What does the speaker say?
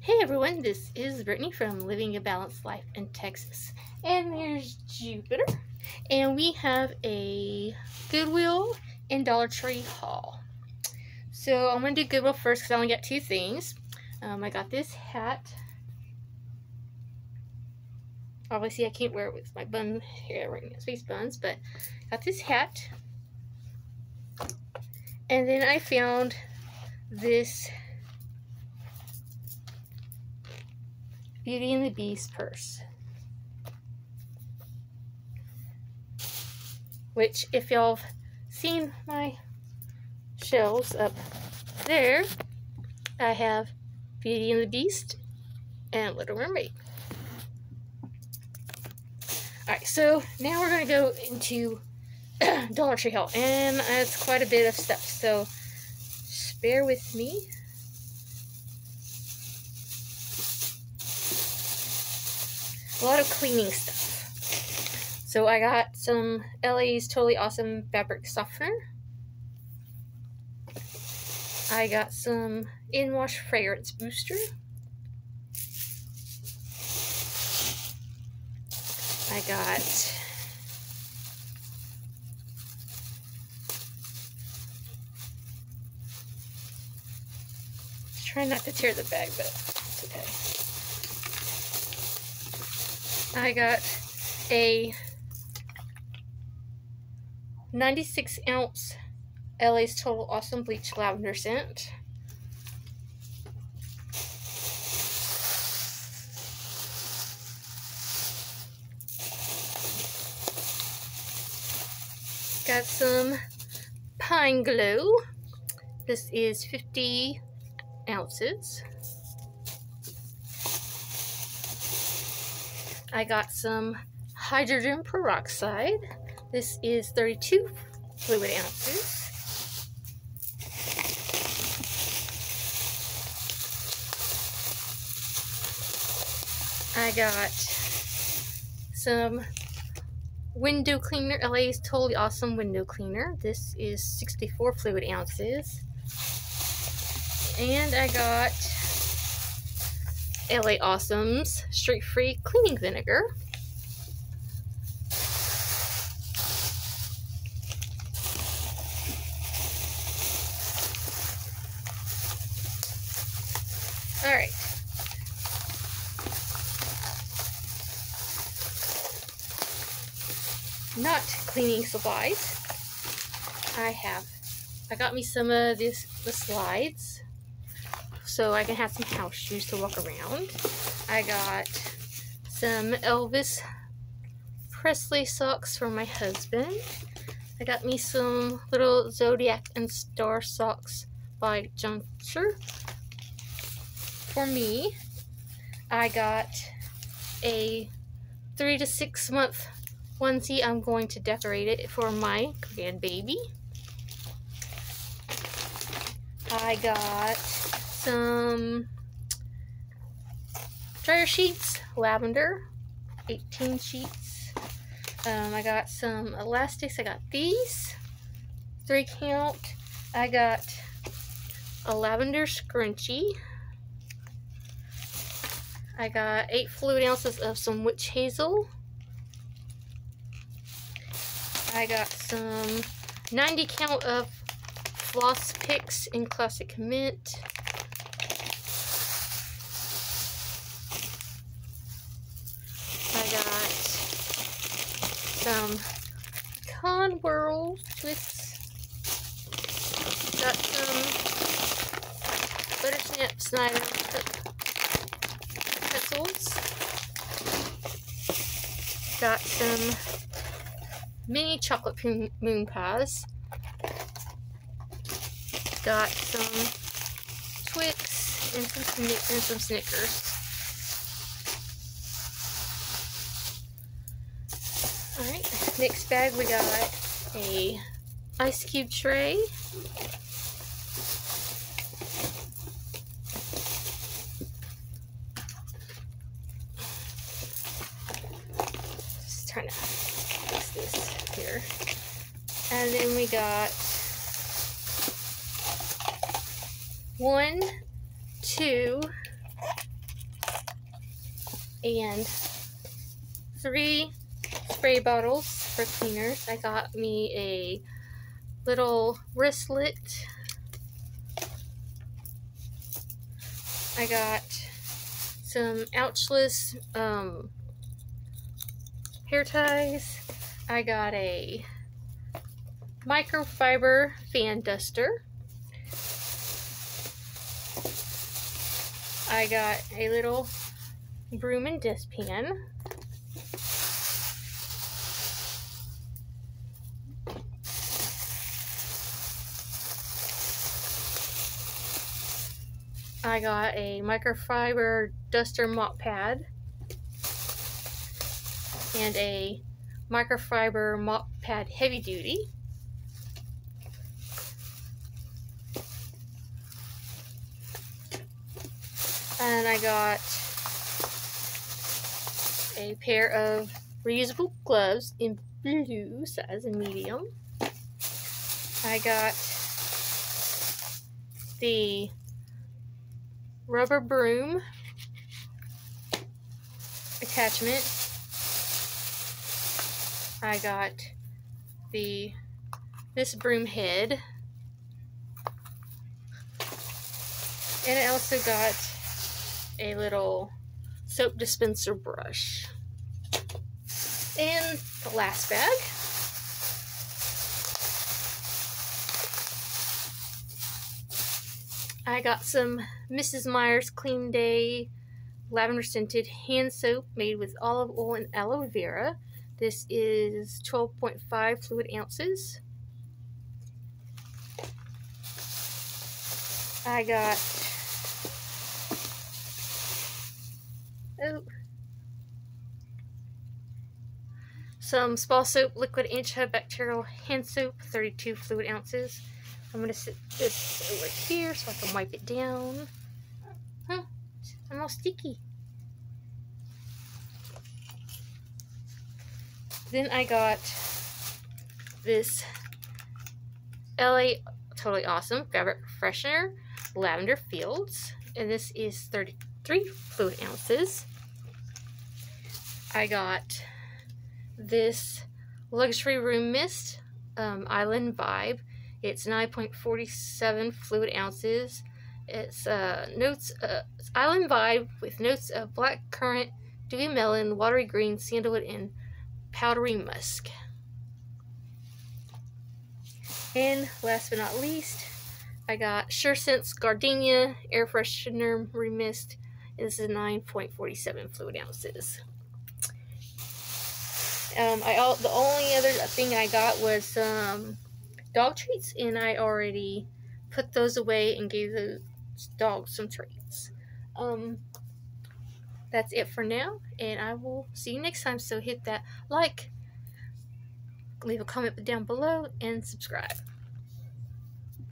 Hey everyone, this is Brittany from Living a Balanced Life in Texas. And there's Jupiter. And we have a Goodwill and Dollar Tree haul. So I'm going to do Goodwill first because I only got two things. Um, I got this hat. Obviously I can't wear it with my bun hair right now, face buns, but I got this hat. And then I found this Beauty and the Beast purse. Which, if y'all have seen my shelves up there, I have Beauty and the Beast and Little Mermaid. Alright, so now we're going to go into Dollar Tree haul, and it's quite a bit of stuff, so just bear with me. A lot of cleaning stuff. So I got some LA's Totally Awesome Fabric Softener. I got some In-Wash Fragrance Booster. I got Try not to tear the bag, but it's okay. I got a 96 ounce LA's Total Awesome Bleach Lavender Scent. Got some Pine Glo. This is 50 ounces. I got some hydrogen peroxide. This is 32 fluid ounces. I got some window cleaner, LA's Totally Awesome Window Cleaner. This is 64 fluid ounces. And I got LA Awesome's Streak Free Cleaning Vinegar. Alright. Not cleaning supplies. I have, I got me some of this, the slides so I can have some house shoes to walk around. I got some Elvis Presley socks for my husband. I got me some little Zodiac and Star socks by Juncture for me. I got a three to six month onesie. I'm going to decorate it for my grandbaby. I got some dryer sheets, lavender, 18 sheets. Um, I got some elastics. I got these, three count. I got a lavender scrunchie. I got eight fluid ounces of some witch hazel. I got some 90 count of floss picks in classic mint. some con whirls with got some Snyder pencils. Got some mini chocolate moon pies got some Twix and some, and some Snickers. Alright, next bag we got a ice cube tray. Trying to fix this here. And then we got one, two, and three spray bottles for cleaners. I got me a little wristlet. I got some ouchless um, hair ties. I got a microfiber fan duster. I got a little broom and dustpan. I got a microfiber duster mop pad and a microfiber mop pad heavy duty. And I got a pair of reusable gloves in blue size medium. I got the rubber broom attachment. I got the this broom head. And I also got a little soap dispenser brush. And the last bag. I got some Mrs. Meyer's Clean Day lavender scented hand soap made with olive oil and aloe vera. This is 12.5 fluid ounces. I got oh, some spa soap liquid antibacterial hand soap 32 fluid ounces I'm gonna sit this over here so I can wipe it down. Huh, I'm all sticky. Then I got this LA Totally Awesome Fabric Freshener Lavender Fields. And this is 33 fluid ounces. I got this Luxury Room Mist um, Island Vibe it's 9.47 fluid ounces. It's uh, notes uh, it's island vibe with notes of black currant, dewy melon, watery green, sandalwood, and powdery musk. And last but not least, I got Sure Scents Gardenia Air Freshener Remist. This is 9.47 fluid ounces. Um, I all the only other thing I got was um, dog treats, and I already put those away and gave the dogs some treats. Um, that's it for now, and I will see you next time. So hit that like, leave a comment down below, and subscribe.